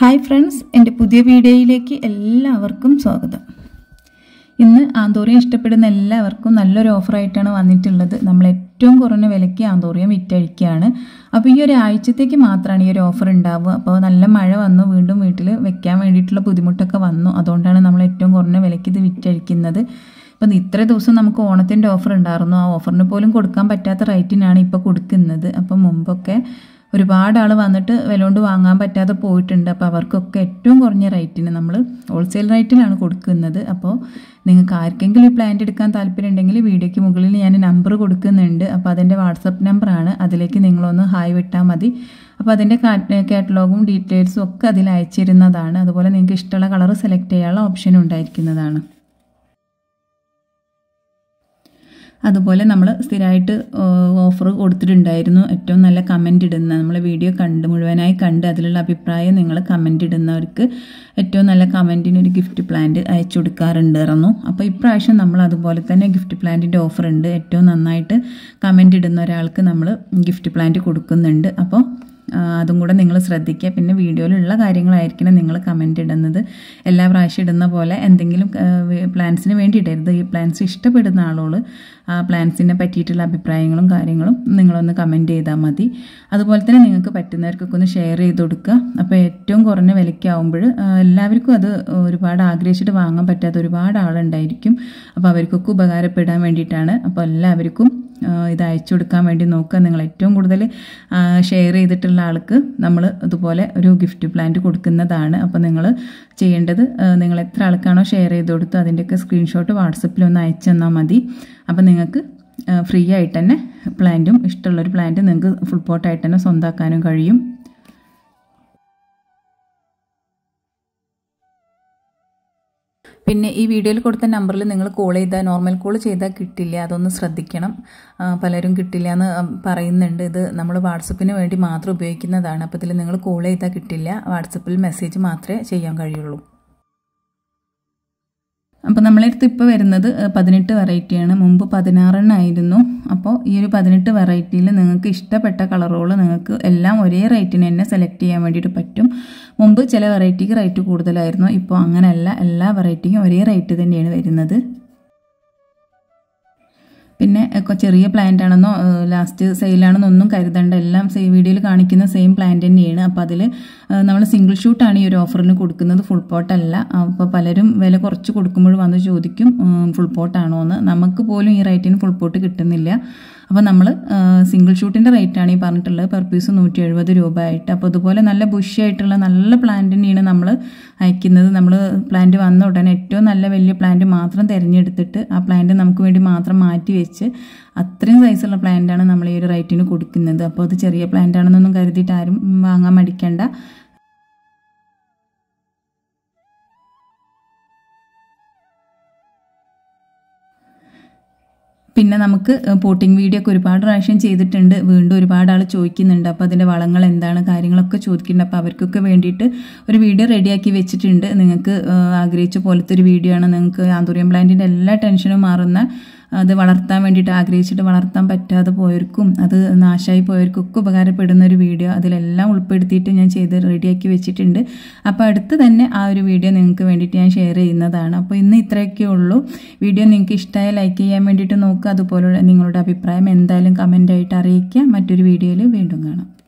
Hi friends എന്റെ പുതിയ വീഡിയോയിലേക്ക് എല്ലാവർക്കും സ്വാഗതം. ഇന്ന് ആന്തോറിയം ഇഷ്ടപ്പെടുന്ന എല്ലാവർക്കും നല്ലൊരു ഓഫറായിട്ടാണ് വന്നിട്ടുള്ളത്. നമ്മൾ ഏറ്റവും കുറഞ്ഞ വിലയ്ക്ക് ആന്തോറിയം വിറ്റഴിക്കുകയാണ്. അപ്പോൾ ഈ ഒരു ആഴ്ചത്തേക്ക് മാത്രമാണ് ഈ ഒരു ഓഫർ ഉണ്ടാവുക. അപ്പോൾ നല്ല മഴ വന്നു വീണ്ടും വീട്ടിൽ വെക്കാൻ വേണ്ടിയിട്ടുള്ള ബുദ്ധിമുട്ടൊക്കെ വന്നു. അതുകൊണ്ടാണ് നമ്മൾ ഏറ്റവും കുറഞ്ഞ വിലയ്ക്ക് ഇത് വിറ്റഴിക്കുന്നത്. അപ്പം ഇത്ര ദിവസം നമുക്ക് ഓണത്തിന്റെ ഓഫർ ഉണ്ടായിരുന്നു. ആ ഓഫറിന് പോലും കൊടുക്കാൻ പറ്റാത്ത റേറ്റിനാണ് ഇപ്പോൾ കൊടുക്കുന്നത്. അപ്പം മുമ്പൊക്കെ ഒരുപാട് ആൾ വന്നിട്ട് വില കൊണ്ട് വാങ്ങാൻ പറ്റാതെ പോയിട്ടുണ്ട്. അപ്പോൾ അവർക്കൊക്കെ ഏറ്റവും കുറഞ്ഞ റേറ്റിന് നമ്മൾ ഹോൾസെയിൽ റേറ്റിലാണ് കൊടുക്കുന്നത്. അപ്പോൾ നിങ്ങൾക്ക് ആർക്കെങ്കിലും ഈ പ്ലാന്റ് എടുക്കാൻ താല്പര്യം ഉണ്ടെങ്കിൽ വീഡിയോയ്ക്ക് മുകളിൽ ഞാൻ നമ്പർ കൊടുക്കുന്നുണ്ട്. അപ്പോൾ അതിന്റെ വാട്സപ്പ് നമ്പറാണ് അതിലേക്ക് നിങ്ങളൊന്ന് ഹായ് വിട്ടാൽ മതി. അപ്പോൾ അതിന്റെ കാറ്റലോഗും ഡീറ്റെയിൽസും ഒക്കെ അതിൽ അയച്ചിരുന്നതാണ്. അതുപോലെ നിങ്ങൾക്ക് ഇഷ്ടമുള്ള കളർ സെലക്ട് ചെയ്യാനുള്ള ഓപ്ഷൻ ഉണ്ടായിരിക്കുന്നതാണ്. അതുപോലെ നമ്മൾ സ്ഥിരമായിട്ട് ഓഫർ കൊടുത്തിട്ടുണ്ടായിരുന്നു. ഏറ്റവും നല്ല കമന്റ് ഇടുന്ന നമ്മൾ വീഡിയോ കണ്ട് മുഴുവനായി കണ്ട് അതിലുള്ള അഭിപ്രായം നിങ്ങൾ കമന്റ് ഇടുന്നവർക്ക് ഏറ്റവും നല്ല കമന്റിന് ഒരു ഗിഫ്റ്റ് പ്ലാന്റ് അയച്ചു കൊടുക്കാറുണ്ടായിരുന്നു അപ്പോൾ ഇപ്രാവശ്യം നമ്മൾ അതുപോലെ തന്നെ ഗിഫ്റ്റ് പ്ലാന്റിന്റെ ഓഫർ ഉണ്ട്. ഏറ്റവും നന്നായിട്ട് കമന്റ് ഇടുന്ന ഒരാൾക്ക് നമ്മൾ ഗിഫ്റ്റ് പ്ലാന്റ് കൊടുക്കുന്നുണ്ട്. അപ്പോൾ അതും കൂടെ നിങ്ങൾ ശ്രദ്ധിക്കുക. പിന്നെ വീഡിയോയിലുള്ള കാര്യങ്ങളായിരിക്കണം നിങ്ങൾ കമന്റ് ഇടുന്നത്. എല്ലാ പ്രാവശ്യം ഇടുന്ന പോലെ എന്തെങ്കിലും പ്ലാൻസിന് വേണ്ടി ഇടരുത് ഈ പ്ലാൻസ് ഇഷ്ടപ്പെടുന്ന ആളോട് ആ പ്ലാൻസിനെ പറ്റിയിട്ടുള്ള അഭിപ്രായങ്ങളും കാര്യങ്ങളും നിങ്ങളൊന്ന് കമന്റ് ചെയ്താൽ മതി. അതുപോലെ തന്നെ നിങ്ങൾക്ക് പറ്റുന്നവർക്കൊക്കെ ഒന്ന് ഷെയർ ചെയ്ത് കൊടുക്കുക. അപ്പോൾ ഏറ്റവും കുറഞ്ഞ വിലയ്ക്കാവുമ്പോൾ എല്ലാവർക്കും അത് ഒരുപാട് ആഗ്രഹിച്ചിട്ട് വാങ്ങാൻ പറ്റാത്ത ഒരുപാട് ആളുണ്ടായിരിക്കും. അപ്പോൾ അവർക്കൊക്കെ ഉപകാരപ്പെടാൻ വേണ്ടിയിട്ടാണ്. അപ്പോൾ എല്ലാവർക്കും ഇത് അയച്ചു കൊടുക്കാൻ വേണ്ടി നോക്കുക. നിങ്ങൾ ഏറ്റവും കൂടുതൽ ഷെയർ ചെയ്തിട്ടുള്ള ആൾക്ക് നമ്മൾ അതുപോലെ ഒരു ഗിഫ്റ്റ് പ്ലാന്റ് കൊടുക്കുന്നതാണ്. അപ്പോൾ നിങ്ങൾ ചെയ്യേണ്ടത് നിങ്ങൾ എത്ര ആൾക്കാണോ ഷെയർ ചെയ്ത് കൊടുത്തു അതിന്റെയൊക്കെ സ്ക്രീൻഷോട്ട് വാട്സപ്പിൽ ഒന്ന് അയച്ചു തന്നാൽ മതി. അപ്പോൾ നിങ്ങൾക്ക് ഫ്രീ ആയിട്ട് തന്നെ പ്ലാന്റും ഇഷ്ടമുള്ളൊരു പ്ലാന്റ് നിങ്ങൾക്ക് ഫുൾ പോട്ടായിട്ട് തന്നെ സ്വന്തമാക്കാനും കഴിയും. പിന്നെ ഈ വീഡിയോയിൽ കൊടുത്ത നമ്പറിൽ നിങ്ങൾ കോൾ ചെയ്താൽ നോർമൽ കോൾ ചെയ്താൽ കിട്ടില്ല. അതൊന്ന് ശ്രദ്ധിക്കണം. പലരും കിട്ടില്ല എന്ന് പറയുന്നുണ്ട്. ഇത് നമ്മൾ വാട്സപ്പിന് വേണ്ടി മാത്രം ഉപയോഗിക്കുന്നതാണ്. അപ്പോൾ ഇതിൽ നിങ്ങൾ കോൾ ചെയ്താൽ കിട്ടില്ല. വാട്സപ്പിൽ മെസ്സേജ് മാത്രമേ ചെയ്യാൻ കഴിയുള്ളൂ. അപ്പോൾ നമ്മളടുത്ത് ഇപ്പോൾ വരുന്നത് പതിനെട്ട് വെറൈറ്റിയാണ് മുമ്പ് പതിനാറെണ്ണമായിരുന്നു അപ്പോൾ ഈ ഒരു പതിനെട്ട് വെറൈറ്റിയിൽ നിങ്ങൾക്ക് ഇഷ്ടപ്പെട്ട കളറുകൾ നിങ്ങൾക്ക് എല്ലാം ഒരേ റേറ്റിന് തന്നെ സെലക്ട് ചെയ്യാൻ വേണ്ടിയിട്ട് പറ്റും. മുമ്പ് ചില വെറൈറ്റിക്ക് റേറ്റ് കൂടുതലായിരുന്നു. ഇപ്പോൾ അങ്ങനെയല്ല. എല്ലാ വെറൈറ്റിക്കും ഒരേ റേറ്റ് തന്നെയാണ് വരുന്നത്. പിന്നെ ചെറിയ പ്ലാന്റ് ആണെന്നോ ലാസ്റ്റ് സെയിലാണെന്നോ ഒന്നും കരുതണ്ട. എല്ലാം സെയിം വീഡിയോയിൽ കാണിക്കുന്ന സെയിം പ്ലാന്റ് തന്നെയാണ്. അപ്പോൾ അതിൽ നമ്മൾ സിംഗിൾ ഷൂട്ടാണ് ഈ ഒരു ഓഫറിന് കൊടുക്കുന്നത്. ഫുൾ പോട്ടല്ല അപ്പോൾ പലരും വില കുറച്ച് കൊടുക്കുമ്പോൾ വന്ന് ചോദിക്കും ഫുൾ പോട്ടാണോ എന്ന് നമുക്ക് പോലും ഈ റേറ്റിന് ഫുൾ പോട്ട് കിട്ടുന്നില്ല. അപ്പോൾ നമ്മൾ സിംഗിൾ ഷൂട്ടിന്റെ റേറ്റാണ് ഈ പറഞ്ഞിട്ടുള്ളത്. പെർ പീസ് നൂറ്റി എഴുപത് രൂപ ആയിട്ട് അപ്പോൾ അതുപോലെ നല്ല ബുഷിയായിട്ടുള്ള നല്ല പ്ലാന്റിനെയാണ് നമ്മൾ അയക്കുന്നത്. നമ്മൾ പ്ലാന്റ് വന്ന ഉടനെ ഏറ്റവും നല്ല വലിയ പ്ലാന്റ് മാത്രം തിരഞ്ഞെടുത്തിട്ട് ആ പ്ലാന്റ് നമുക്ക് വേണ്ടി മാത്രം മാറ്റി വെച്ച് അത്രയും സൈസുള്ള പ്ലാന്റാണ് നമ്മൾ ഈ ഒരു റേറ്റിന് കൊടുക്കുന്നത്. അപ്പോൾ അത് ചെറിയ പ്ലാന്റ് ആണെന്നൊന്നും കരുതിയിട്ട് ആരും വാങ്ങാൻ മടിക്കേണ്ട. പിന്നെ നമുക്ക് പോട്ടിംഗ് വീഡിയോ ഒക്കെ ഒരുപാട് പ്രാവശ്യം ചെയ്തിട്ടുണ്ട്. വീണ്ടും ഒരുപാട് ആൾ ചോദിക്കുന്നുണ്ട്. അപ്പോൾ അതിന്റെ വളങ്ങൾ എന്താണ് കാര്യങ്ങളൊക്കെ ചോദിക്കുന്നുണ്ട്. അപ്പോൾ അവർക്കൊക്കെ വേണ്ടിയിട്ട് ഒരു വീഡിയോ റെഡിയാക്കി വെച്ചിട്ടുണ്ട്. നിങ്ങൾക്ക് ആഗ്രഹിച്ച പോലത്തെ ഒരു വീഡിയോ ആണ്. നിങ്ങൾക്ക് ആന്തൂറിയം പ്ലാന്റിന്റെ എല്ലാ ടെൻഷനും മാറുന്ന അത് വളർത്താൻ വേണ്ടിയിട്ട് ആഗ്രഹിച്ചിട്ട് വളർത്താൻ പറ്റാതെ പോയവർക്കും അത് നാശമായി പോയവർക്കൊക്കെ ഉപകാരപ്പെടുന്ന ഒരു വീഡിയോ അതിലെല്ലാം ഉൾപ്പെടുത്തിയിട്ട് ഞാൻ ചെയ്ത് റെഡിയാക്കി വെച്ചിട്ടുണ്ട്. അപ്പോൾ അടുത്ത് തന്നെ ആ ഒരു വീഡിയോ നിങ്ങൾക്ക് വേണ്ടിയിട്ട് ഞാൻ ഷെയർ ചെയ്യുന്നതാണ്. അപ്പോൾ ഇന്ന് ഇത്രയൊക്കെ ഉള്ളൂ. വീഡിയോ നിങ്ങൾക്ക് ഇഷ്ടമായ ലൈക്ക് ചെയ്യാൻ വേണ്ടിയിട്ട് നോക്കുക. അതുപോലെ നിങ്ങളുടെ അഭിപ്രായം എന്തായാലും കമന്റായിട്ട് അറിയിക്കുക. മറ്റൊരു വീഡിയോയിൽ വീണ്ടും കാണാം.